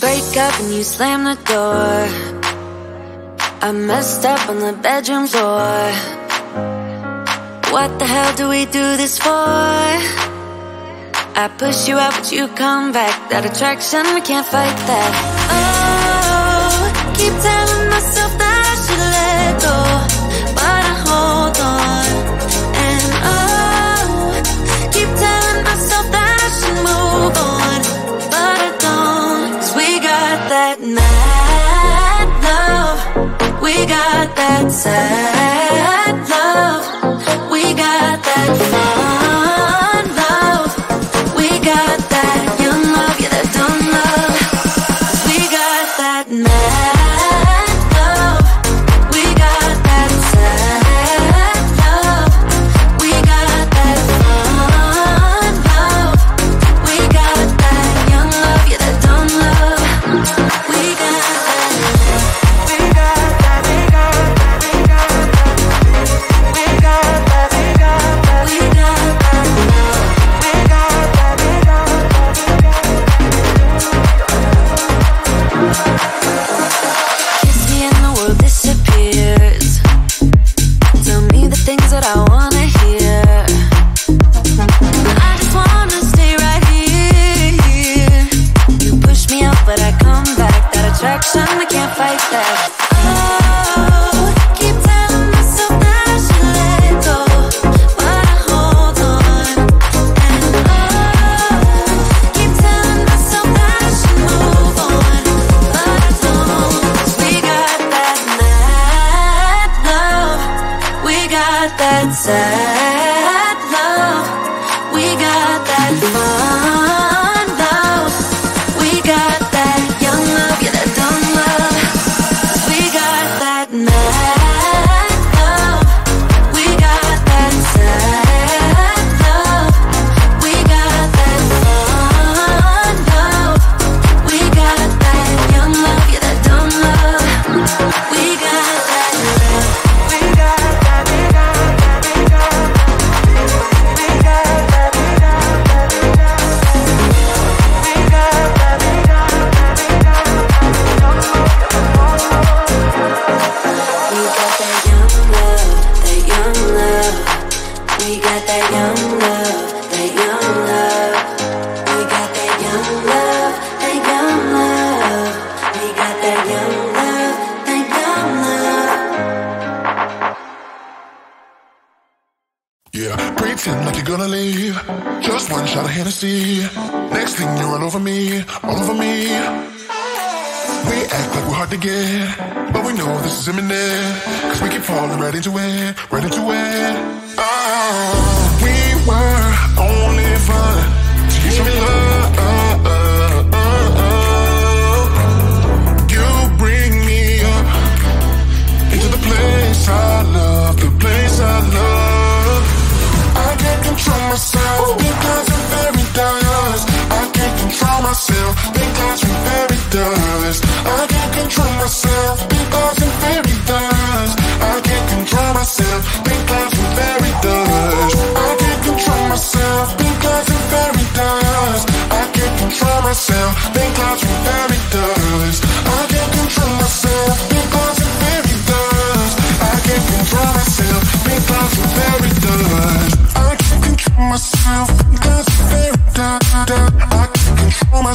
Break up and you slam the door. I messed up on the bedroom floor. What the hell do we do this for? I push you out, but you come back. That attraction, we can't fight that. Oh, keep telling myself that I should let go, but I sad love, we got that fun love, we got that young love, yeah that dumb love. we got that mad shot of Hennessy. Next thing you're all over me, all over me. We act like we're hard to get, but we know this is imminent. Cause we keep falling right into it, right into it. Oh, we were only fun till you show love.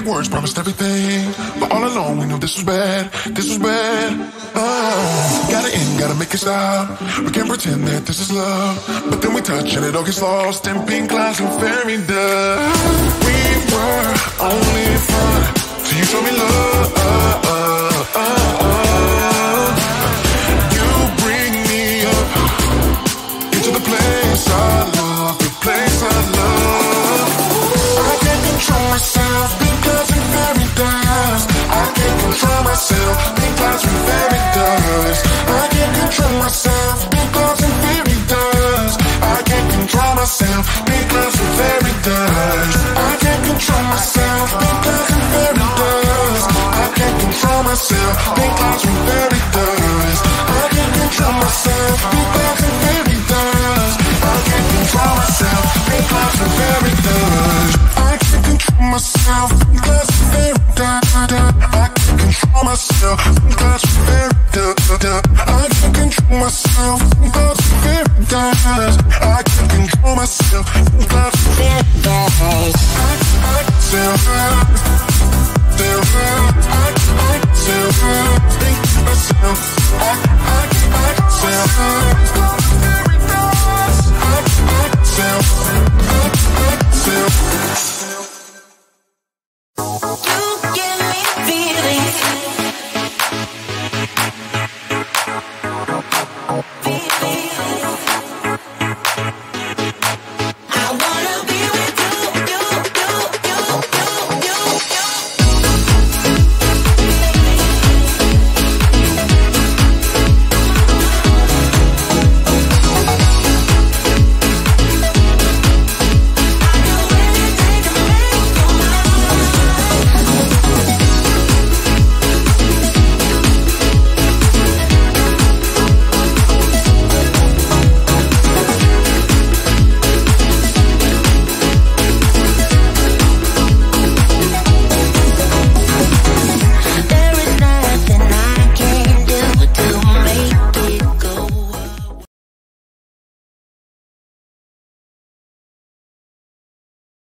Big words promised everything. But all along we knew this was bad. This was bad. Oh, gotta end, gotta make it stop. We can't pretend that this is love. But then we touch and it all gets lost in pink clouds and fairy dust. We were only fun you show me love. You bring me up into the place I love, the place I love. I can't control myself myself. I can't control myself. Very da. I can't control myself. Cause very da. I I